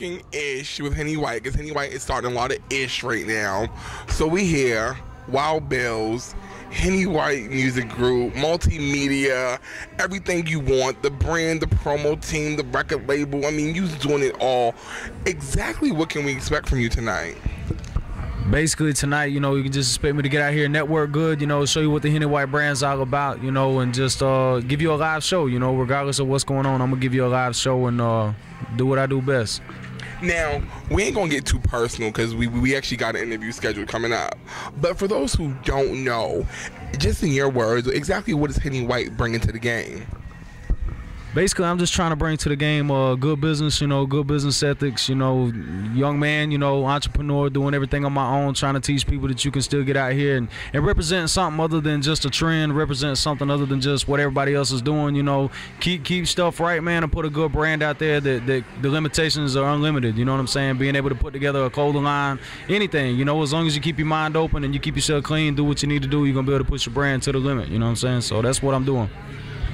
talking ish with Henny Whyte because Henny Whyte is starting a lot of ish right now. So we hear Wild Bills, Henny Whyte Music Group, multimedia, everything you want, the brand, the promo team, the record label. I mean, you's doing it all. Exactly what can we expect from you tonight? basically tonight, you know, you can just expect me to get out here, network good, you know, show you what the Henny Whyte brand's all about, you know, and just uh, give you a live show, you know, regardless of what's going on. I'm gonna give you a live show and uh, do what I do best. Now, we ain't gonna get too personal because we, we actually got an interview scheduled coming up. But for those who don't know, just in your words, exactly what is Henny Whyte bringing to the game? Basically I'm just trying to bring to the game uh, good business, you know, good business ethics, you know, young man, you know, entrepreneur, doing everything on my own, trying to teach people that you can still get out here and, and represent something other than just a trend, represent something other than just what everybody else is doing, you know, keep keep stuff right, man, and put a good brand out there that, that the limitations are unlimited, you know what I'm saying? Being able to put together a clothing line, anything, you know, as long as you keep your mind open and you keep yourself clean, do what you need to do, you're gonna be able to push your brand to the limit, you know what I'm saying? So that's what I'm doing.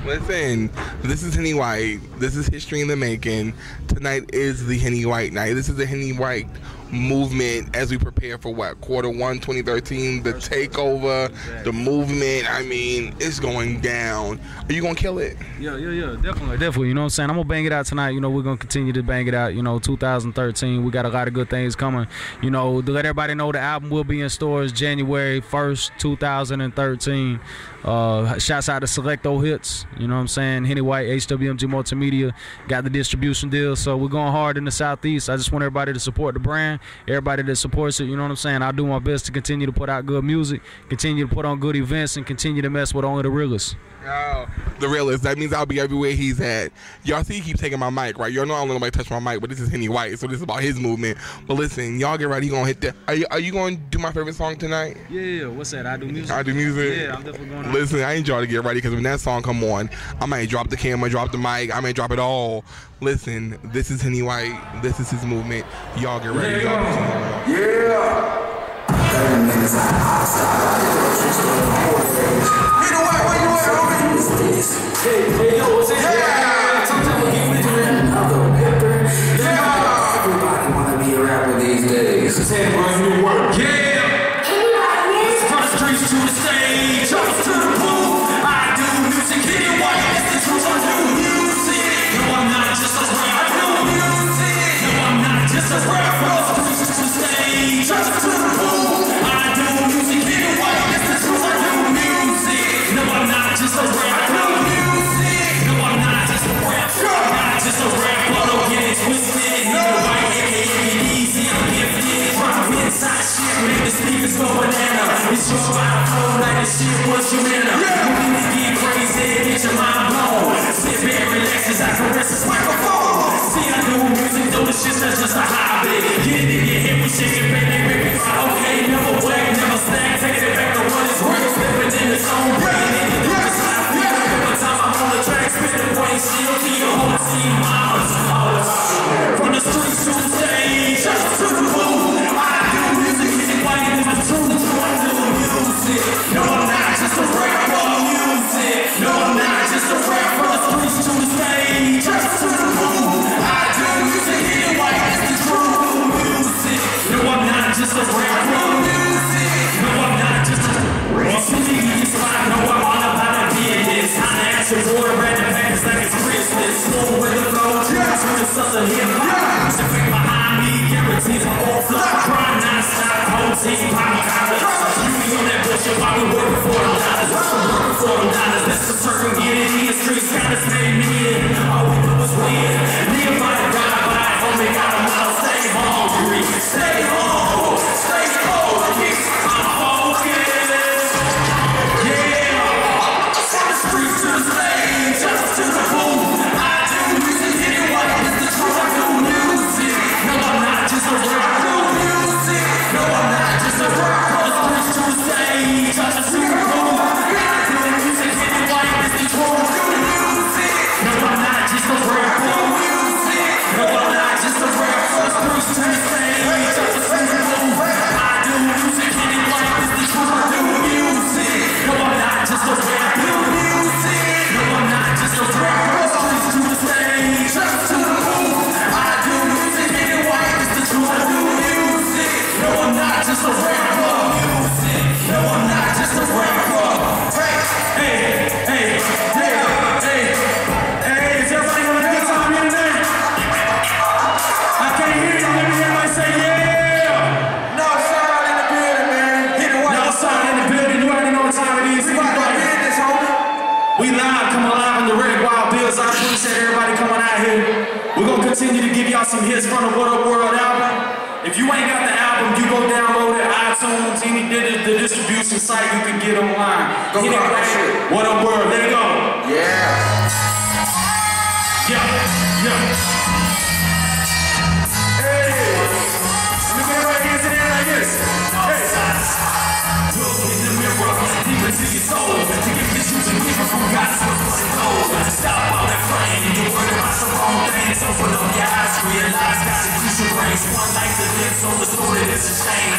Listen, this is Henny Whyte. This is history in the making. Tonight is the Henny Whyte night. This is the Henny Whyte movement as we prepare for what? Quarter one 2013 the takeover the movement. I mean it's going down. Are you gonna kill it? Yeah yeah yeah. Definitely definitely. You know what i'm saying? I'm gonna bang it out tonight. You know we're gonna continue to bang it out. You know 2013 we got a lot of good things coming. You know to let everybody know the album will be in stores january 1st 2013 uh, shouts out to Select-O-Hits, you know what I'm saying? Henny Whyte, HWMG Multimedia got the distribution deal, so we're going hard in the Southeast. I just want everybody to support the brand everybody that supports it. You know what I'm saying? I'll do my best to continue to put out good music, continue to put on good events, and continue to mess with only the realest. Oh, the realist. That means I'll be everywhere he's at. Y'all see, he keeps taking my mic, right? Y'all know I don't let nobody touch my mic, but this is Henny Whyte, so this is about his movement. But listen, y'all get ready. He gonna hit that. Are you, are you gonna do my favorite song tonight? Yeah. What's that? I do music. I do music. Yeah, I'm definitely going. Listen, I need y'all to get ready because when that song come on, I might drop the camera, drop the mic, I might drop it all. Listen, this is Henny Whyte. This is his movement. Y'all get ready. Yeah. yeah. Shit. Manner? You need to get crazy. Get your mind get online. Go Hit it that shit. What up, world? There you go. Yeah. Yeah, yeah. Hey, let me get right here to the like this. Hey. Look in the mirror, deep into your soul. To get this you to give from God's for the gold. Stop all that praying. You're worried about some wrong things. Open up your eyes, realize God is brains. One distorted, it's a shame.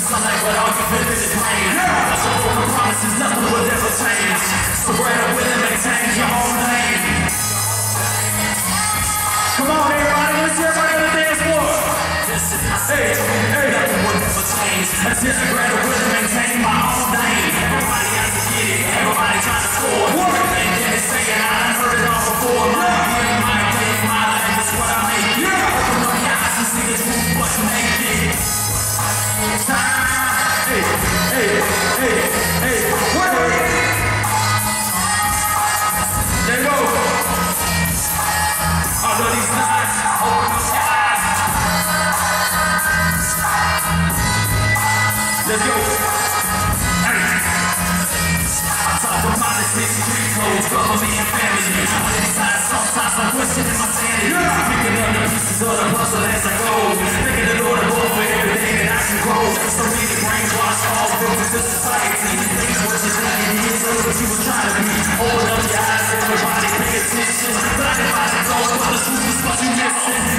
Sunlight, but all you is broken promises, nothing will ever change. So up with it, maintain your own. Come on, everybody, let's hear everybody on the dance floor. Hey, hey, nothing will ever change. I disagree with it, maintain my own lane. Everybody has to get it, everybody trying to score. Go. Hey. Talk of politics, street codes, and family. On the side, sometimes I'm questioning my sanity. Picking up the pieces of the puzzle as I go. Thinking the Lord above for everything that I can grow. So many brainwashed all victims of society. What you what you were be. Open up your eyes, everybody pay attention. The truth missing.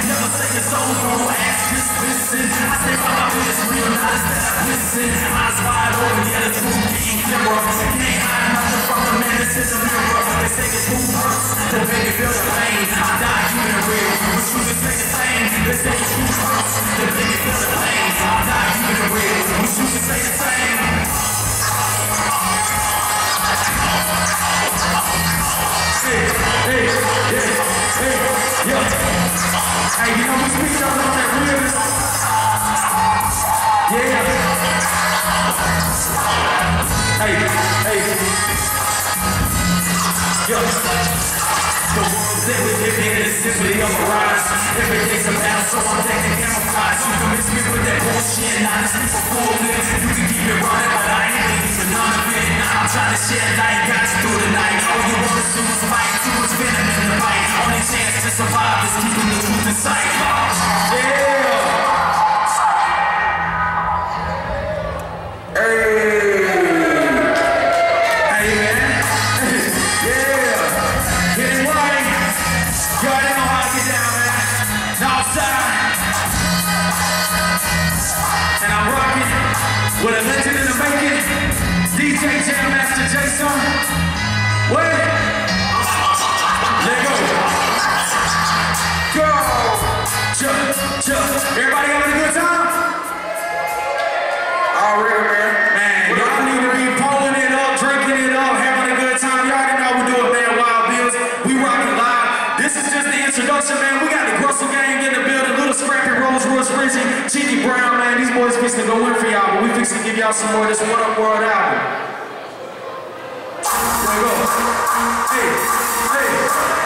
Never say your soul, no ass, just listen. I stay by my business, realize that I listen. Eyes wide open, yeah, the truth. Can't hide nothing from the man that's in the mirror. They say it's everything is simply a mirage. Everything's a battle, so I'm taking camouflage. You can mix me with that bullshit, not as people it. You can keep it running, but I ain't waiting for none of it. I'm trying to got you fixing to go in for y'all, but we fixing to give y'all some more of this What Up World album. There we go. Hey, hey,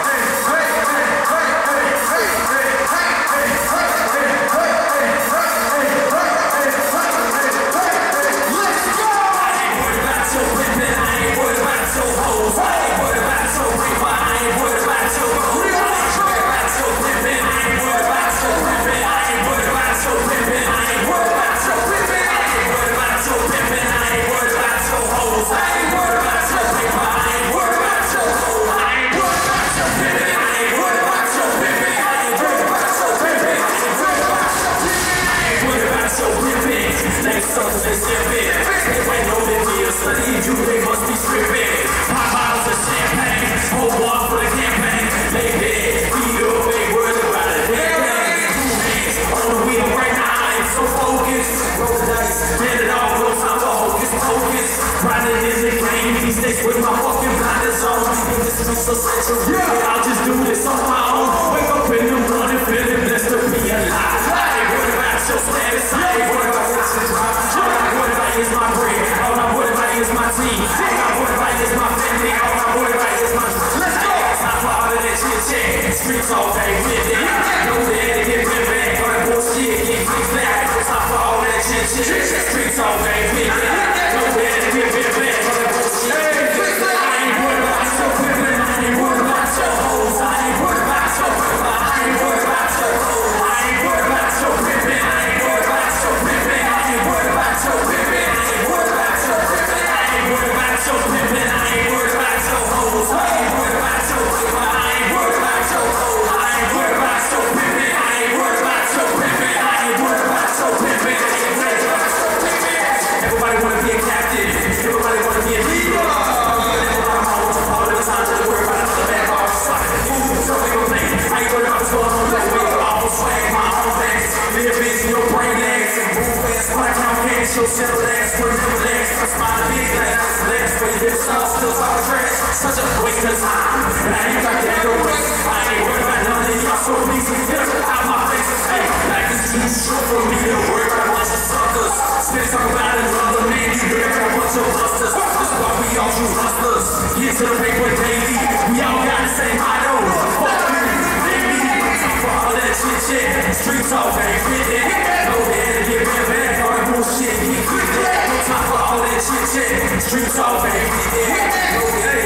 shit, shit. Street talk it. Go ahead and get of it. All that bullshit, get quit it. No time for all that shit, shit. Street talk ain't fit it. Go ahead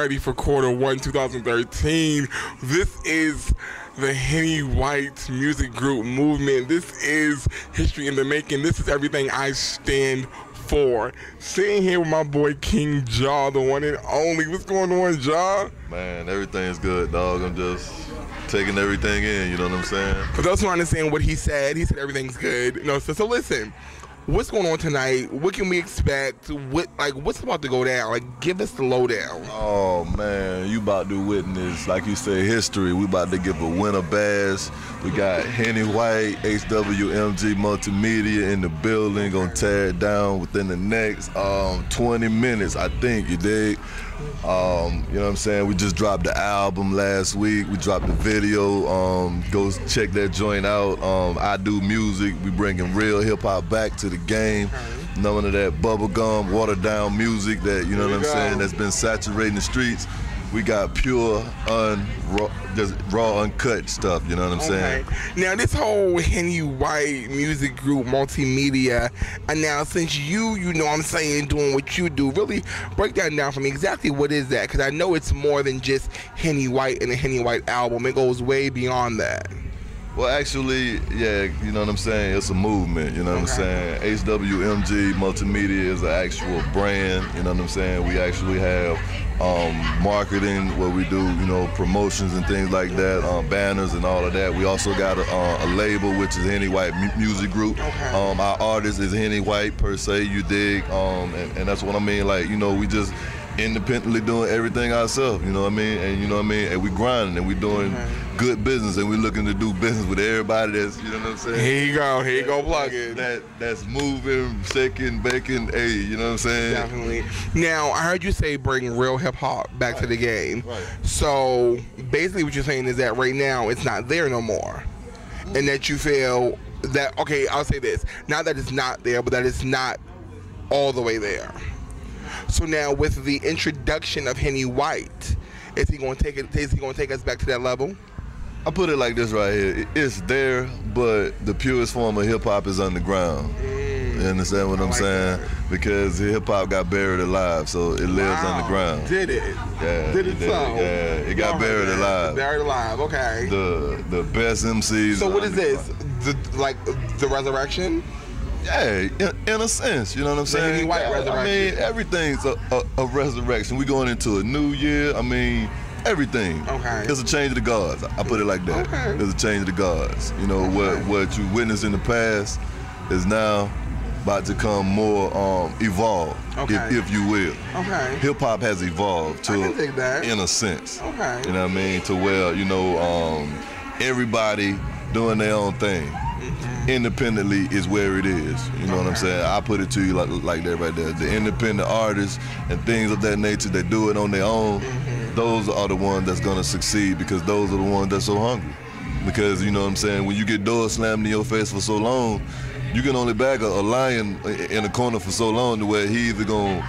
ready for quarter one 2013. This is the Henny Whyte music group movement. This is history in the making. This is everything I stand for. Sitting here with my boy King Jaw, the one and only. What's going on, Jaw? Man, everything's good, dog. I'm just taking everything in, you know what I'm saying? For those who understand what he said, he said everything's good. You know, so, so listen. What's going on tonight? What can we expect? What like what's about to go down? Like give us the lowdown. Oh man, you about to witness, like you say, history. We about to give a winner bash. We got Henny Whyte, HWMG Multimedia in the building, gonna tear it down within the next um, 20 minutes, I think. You dig? Um, you know what I'm saying? We just dropped the album last week. We dropped the video. Um, go check that joint out. Um, I do music. We bringing real hip hop back to the game. None of that bubblegum, watered down music that you know what I'm saying that's been saturating the streets. We got pure, un, raw, just raw, uncut stuff. You know what I'm saying? Okay. Now this whole Henny Whyte music group multimedia, and now since you, you know, what I'm saying, doing what you do, really break that down for me. Exactly what is that? Because I know it's more than just Henny Whyte and a Henny Whyte album. It goes way beyond that. Well, actually, yeah, you know what I'm saying? It's a movement, you know what I'm saying? HWMG Multimedia is an actual brand, you know what I'm saying? We actually have um, marketing where we do, you know, promotions and things like that, um, banners and all of that. We also got a, uh, a label, which is Henny Whyte Mu- Music Group. Um, our artist is Henny Whyte, per se, you dig? Um, and, and that's what I mean, like, you know, we just independently doing everything ourselves, you know what I mean? And you know what I mean? And we grinding and we doing good business and we're looking to do business with everybody that's, you know what I'm saying? Here you go. Here you go. Plug it. That that's moving, shaking, baking, hey, you know what I'm saying? Definitely. Now, I heard you say bring real hip hop back to the game. Right. So basically, what you're saying is that right now it's not there no more, and that you feel that okay. I'll say this: not that it's not there, but that it's not all the way there. So now, with the introduction of Henny Whyte, is he going to take it? Is he going to take us back to that level? I put it like this right here. It's there, but the purest form of hip hop is underground. You understand what I I'm like saying? that. Because hip hop got buried alive, so it lives Wow. underground. Did it? Yeah, Did it did. so? Yeah, it got buried alive. Buried alive. Okay. The the best MCs. so what is this? The, like the resurrection? Yeah, in, in a sense, you know what I'm saying. Henny Whyte Yeah, I mean, everything's a, a, a resurrection. We going into a new year. I mean, everything. Okay. It's a change of the gods. I put it like that. Okay. It's a change of the gods. You know what what you witnessed in the past is now about to come more um, evolved, Okay. if, if you will. Okay. Hip hop has evolved to, I can dig that. in a sense. Okay. You know what I mean? To where you know um, everybody doing their own thing. Mm-hmm. Independently is where it is. You know what I'm saying? I put it to you like, like that right there. The independent artists and things of that nature that do it on their own, Mm-hmm. Those are the ones that's gonna succeed because those are the ones that's so hungry. Because you know what I'm saying, when you get doors slammed in your face for so long, you can only bag a, a lion in a corner for so long to where he either gonna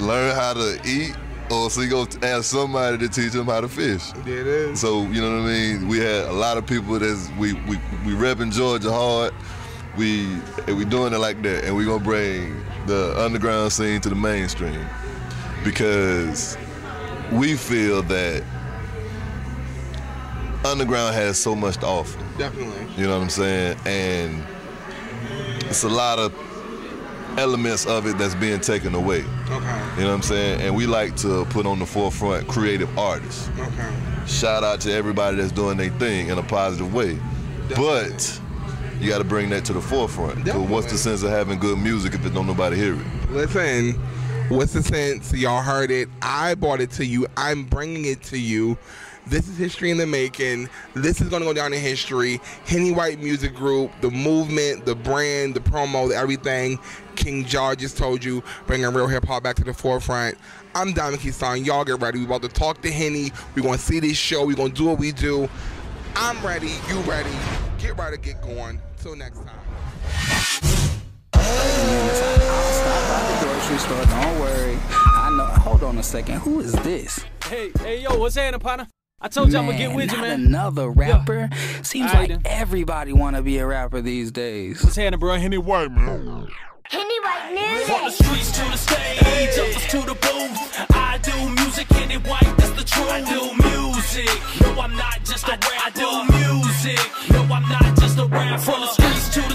learn how to eat or so he gonna ask somebody to teach him how to fish. Is. So you know what I mean. We had a lot of people that's we we we repping Georgia hard. We and we doing it like that, and we gonna bring the underground scene to the mainstream because we feel that underground has so much to offer. Definitely. You know what I'm saying? And it's a lot of elements of it that's being taken away. Okay. You know what I'm saying? And we like to put on the forefront creative artists. Okay. Shout out to everybody that's doing their thing in a positive way. But you got to bring that to the forefront. forefront. 'Cause what's the sense of having good music if it don't nobody hear it? Listen, what's the sense? Y'all heard it. I brought it to you. I'm bringing it to you. This is history in the making. This is going to go down in history. Henny Whyte Music Group, the movement, the brand, the promo, the everything. King George just told you, bringing real hip hop back to the forefront. I'm Diamond Kesawn. Y'all get ready. We about to talk to Henny. We're going to see this show. We're going to do what we do. I'm ready. You ready. Get ready to get going. Till next time. Grocery store, don't worry. I know. Hold on a second. Who is this? Hey, hey, yo, what's happening, partner? I told you I'm gonna get with you, man. another rapper. Seems Alright like then. everybody wanna be a rapper these days. What's happening, bro? Henny Whyte, man. Henny Whyte Music. From the streets to the stage, up us to the booth. I do music, and it white, that's the truth. I do music. No, I'm not just a rapper. I do music. No, I'm not just a rapper. From the streets to the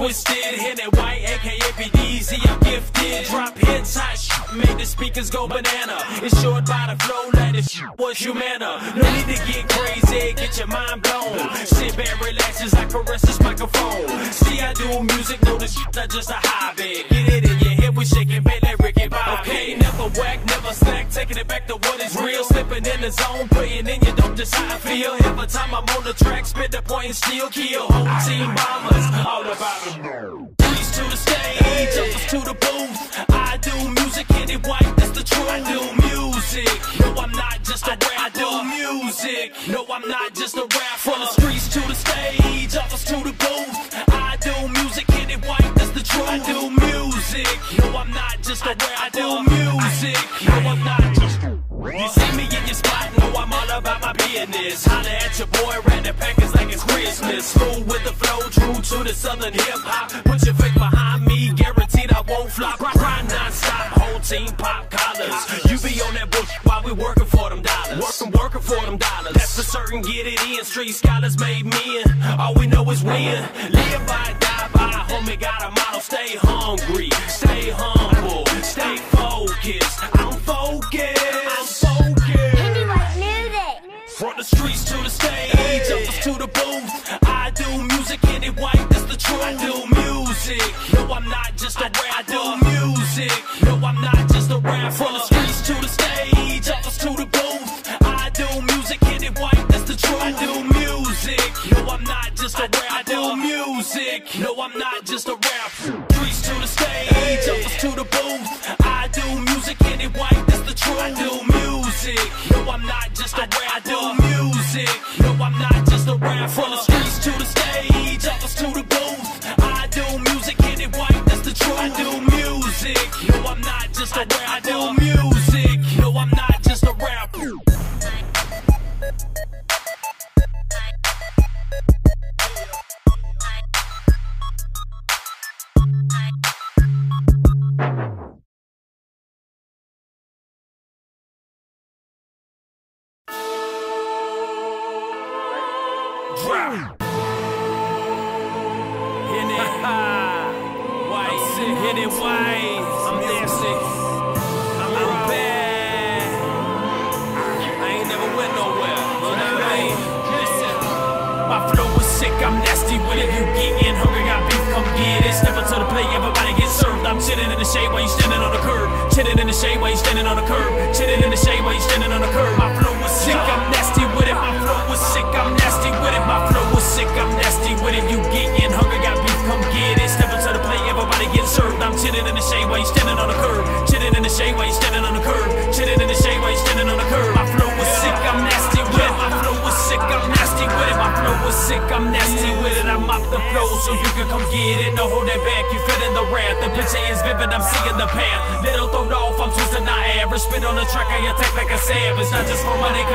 twisted. Henny Whyte, aka PDZ, I'm gifted. Drop hits, hot shit, make the speakers go banana. It's short by the flow, like the shit was humana. No need to get crazy, get your mind blown. Sit back, relax as I caress this microphone. See, I do music, know this shit not just a hobby. Get it in your head, we shaking, bait like Ricky Bobby. Okay, never whack, never slack, taking it back to what is real. Slipping in the zone, playing in you don't just how I feel. Every time I'm on the track, spit the point and still kill. Whole team bombers, all about them. Hip hop. Put your faith behind me, guaranteed I won't flop. Grind non-stop, whole team pop collars. You be on that bush while we working for them dollars. Working, working for them dollars. That's for certain, get it in. Street scholars made men. All we know is win. Live by, die by. Homie got a motto, stay hungry, to the stage, us to the booth. I do music, and it white, that's the truth. I do music. No, I'm not just a rapper. Sick, I'm nasty with it. You getting hungry, got beef, come get it. Step up to the plate, everybody get served. I'm chilling in the shade while you standing on the curb. Chilling in the shade while you standing on the curb. Chilling in the shade while you standing on the curb. My flow is sick, I'm nasty with it. My flow is sick, I'm nasty with it. My flow is sick, I'm nasty with it. You getting hungry, got beef, come get it. Step up to the plate, everybody get served. I'm chilling in the shade while you standing on the curb. Chilling in the shade while you standing on the curb. Chilling in the shade while you standing on the curb. My flow is sick, I'm nasty with it. My flow is sick, I'm nasty with it. My flow is sick, I'm nasty with it. I'm off the flow, so you can come get it. No hold back, you feeling the wrath. The picture is vivid, I'm seeing the path. Little thrown off, I'm twisting the average. Spit on the track, I attack like a savage. Not just for money.